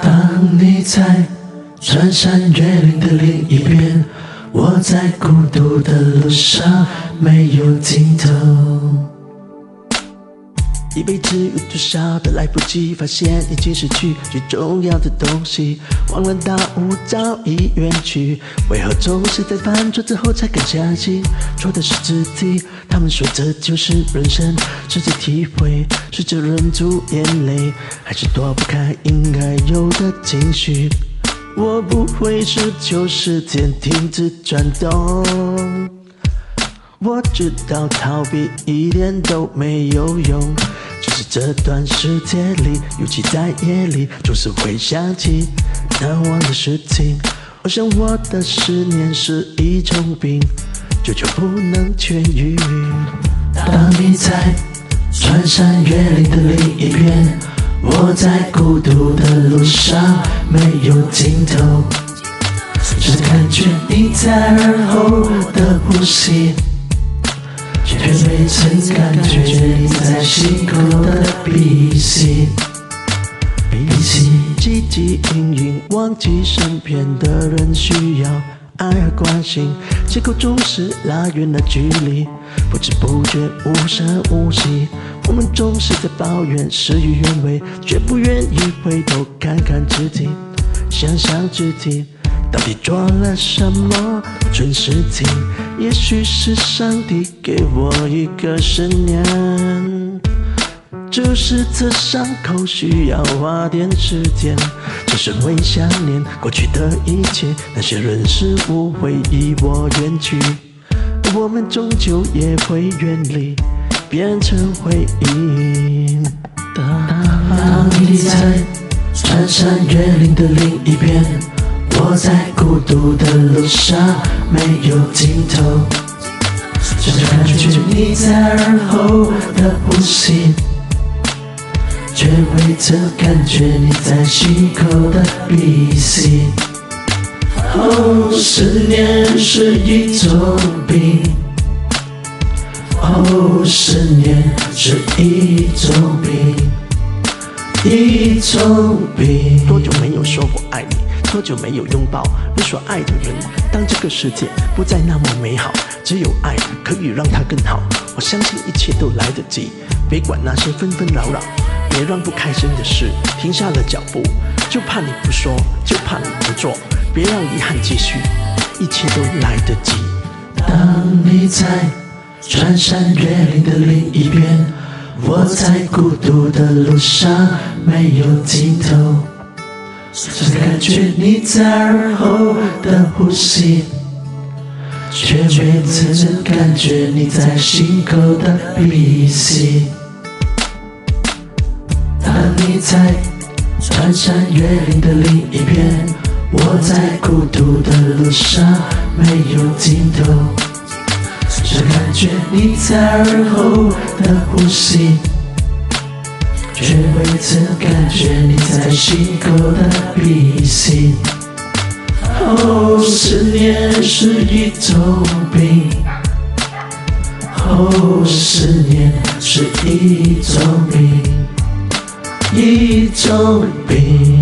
当你在穿山越岭的另一边，我在孤独的路上没有尽头。一辈子有多少的来不及发现，已经失去最重要的东西，恍然大悟早已远去，为何总是在犯错之后才敢相信？错的是自己，他们说这就是人生，试着体会，试着忍住眼泪，还是躲不开应该有的情绪。我不会奢求时间停止转动。我知道逃避一点都没有用，是这段时间里，尤其在夜里，总是会想起难忘的事情。我想我的思念是一种病，久久不能痊愈。当你在穿山越岭的另一边，我在孤独的路上没有尽头，只感觉你在耳后的呼吸。却未曾感觉在心口的鼻息，鼻息。汲汲营营，忘记身边的人需要爱和关心，借口总是拉远了距离，不知不觉无声无息。我们总是在抱怨事与愿违，却不愿意回头看看自己，想想自己。到底做了什么蠢事情？也许是上帝给我一个十年，就是这伤口需要花点时间。只是会想念过去的一切，那些人事物会离我远去，我们终究也会远离，变成回忆。当你在穿山越岭的另一边。我在孤独的路上没有尽头，只感觉你在耳后的呼吸，却未曾感觉你在心口的鼻息。哦，思念是一种病，哦，思念是一种病，一种病。多久没有说过爱你？多久没有拥抱你所爱的人？当这个世界不再那么美好，只有爱可以让它更好。我相信一切都来得及，别管那些纷纷扰扰，别让不开心的事停下了脚步。就怕你不说，就怕你不做，别让遗憾继续，一切都来得及。当你在穿山越岭的另一边，我在孤独的路上没有尽头。只感觉你在耳后的呼吸，却未曾感觉你在心口的鼻息。当你在穿山越岭的另一边，我在孤独的路上没有尽头。只感觉你在耳后的呼吸。却未曾感觉你在心口的鼻息。哦，思念是一种病。哦，思念是一种病，一种病。